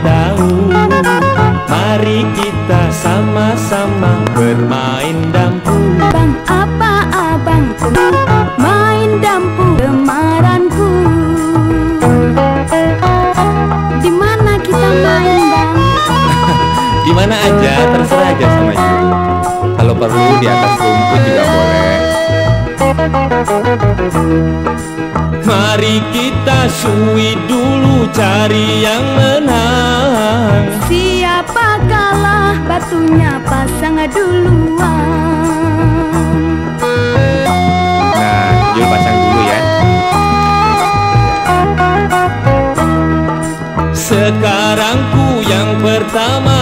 tahu. Mari kita sama-sama bermain dampu. Bang apa abangku main dampu kemaranku Di mana kita main bang? Di mana aja terserah aja sama ibu Kalau perlu di atas rumput juga boleh. Mari kita sui dulu cari yang menang Siapa kalah batunya? Pasang duluan. Nah Jul pasang dulu ya. Sekarang ku yang pertama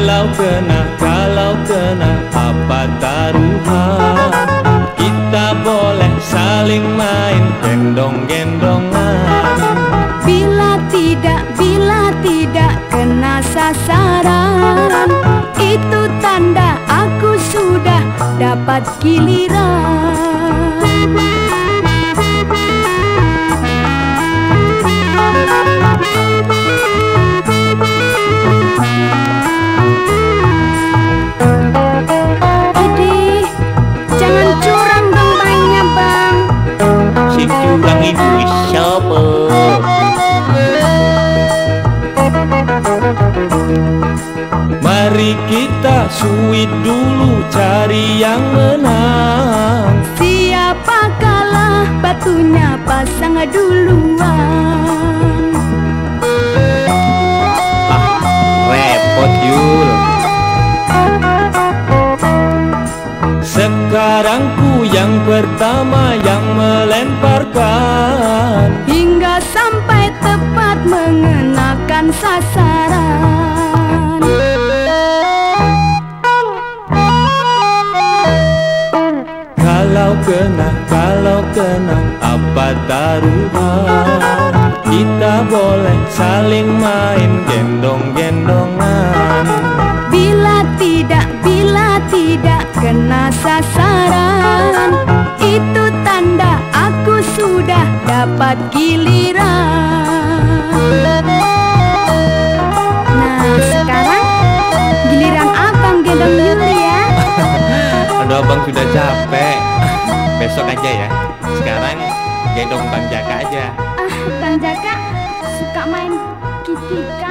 Kalau kena, kalau kena apa taruhan? Kita boleh saling main gendong-gendongan. Bila tidak, bila tidak kena sasaran Itu tanda aku sudah dapat giliran Mari kita suit dulu cari yang menang. Siapa kalah batunya? Pasang duluan Yang pertama yang melemparkan. Hingga sampai tepat mengenakan sasaran. Kalau kena, kalau kena apa taruhan? Kita boleh saling main dapat giliran. Nah sekarang giliran abang gendong Yuli ya. Aduh abang sudah capek. Besok aja ya. Sekarang gendong Bang Jaka aja. Ah Bang Jaka suka main kitikan